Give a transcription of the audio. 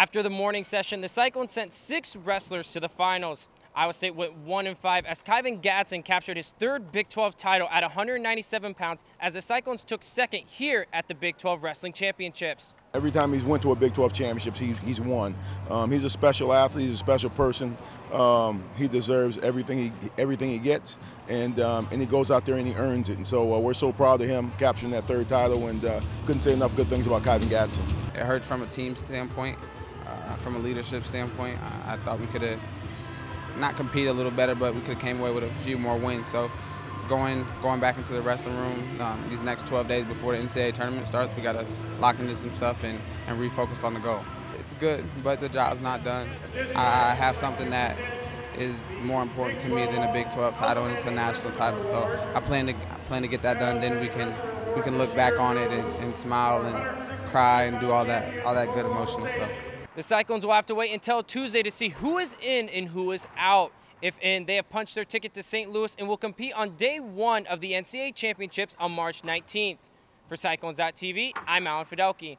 After the morning session, the Cyclones sent six wrestlers to the finals. Iowa State went 1 and 5 as Kyven Gadson captured his third Big 12 title at 197 pounds as the Cyclones took second here at the Big 12 Wrestling Championships. Every time he's went to a Big 12 championships, he's, he's won. Um, he's a special athlete. He's a special person. Um, he deserves everything he everything he gets, and um, and he goes out there and he earns it. And so uh, we're so proud of him capturing that third title, and uh, couldn't say enough good things about Kyven Gadson. It hurts from a team standpoint, from a leadership standpoint. I, I thought we could have not compete a little better, but we could have came away with a few more wins. So going going back into the wrestling room um, these next 12 days before the NCAA tournament starts, we got to lock into some stuff and, and refocus on the goal. It's good, but the job's not done. I have something that is more important to me than a Big 12 title, and it's a national title. So I plan to I plan to get that done. Then we can we can look back on it and, and smile and cry and do all that all that good emotional stuff. The Cyclones will have to wait until Tuesday to see who is in and who is out. If in, they have punched their ticket to St. Louis and will compete on day one of the NCAA championships on March 19th. For Cyclones.tv, I'm Allen Fiddelke.